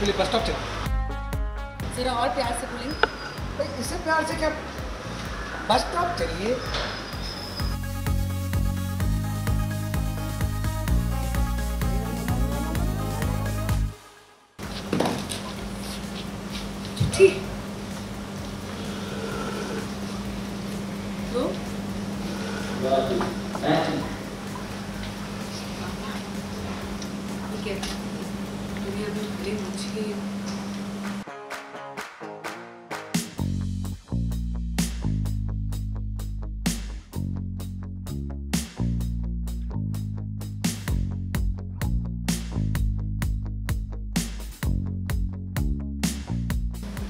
चलिए bus stop चलिए जरा और प्यार से बोलेंगे भाई इससे प्यार से क्या? बस स्टॉप चलिए। तो? ठीक है। मुझे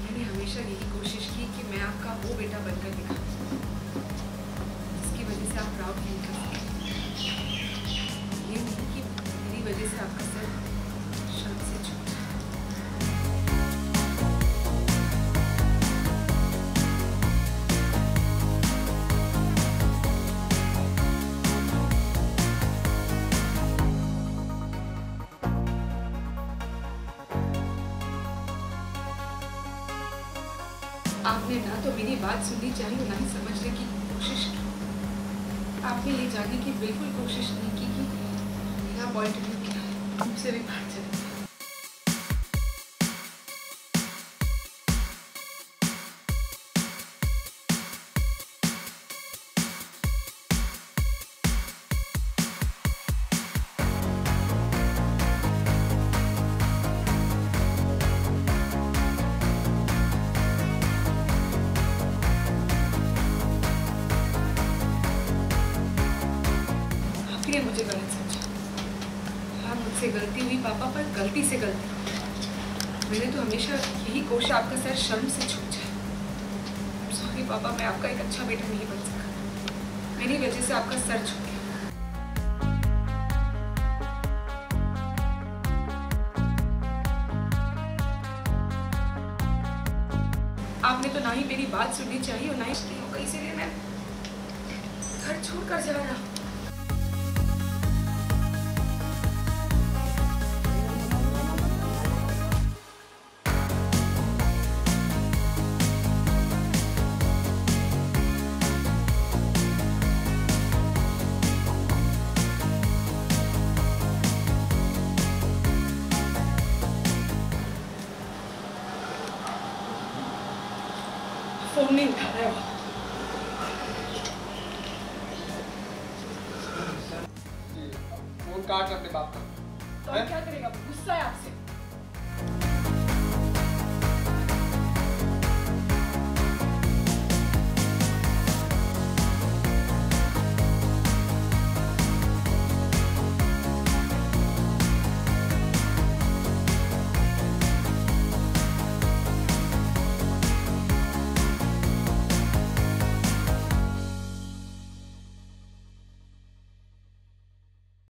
मैंने हमेशा यही कोशिश की मैं आपका वो बेटा बनकर कि मेरी वजह से आपका आपने ना तो मेरी बात सुननी चाहिए ना ही समझने की कोशिश की। आपने ये जानने की बिल्कुल कोशिश नहीं की कि मेरा पॉइंट ऑफ़ व्यू क्या है। मुझसे भी बात चले। आपने मुझे गलत समझा। हाँ मुझसे गलती हुई पापा, पर गलती से गलती। मैंने तो हमेशा यही कोशिश आपका सर शर्म से छूट जाए। सॉरी पापा, मैं आपका एक अच्छा बेटा नहीं बन सका। मेरी वजह से आपका सर झुक गया। आपने तो ना ही मेरी बात सुननी चाहिए और ना ही होगा इसीलिए मैं घर छोड़कर जा रहा हूँ। फ़ोन नहीं उठा रहे हो फ़ोन काट अपने बाप का तो क्या करेगा? गुस्सा है आपसे।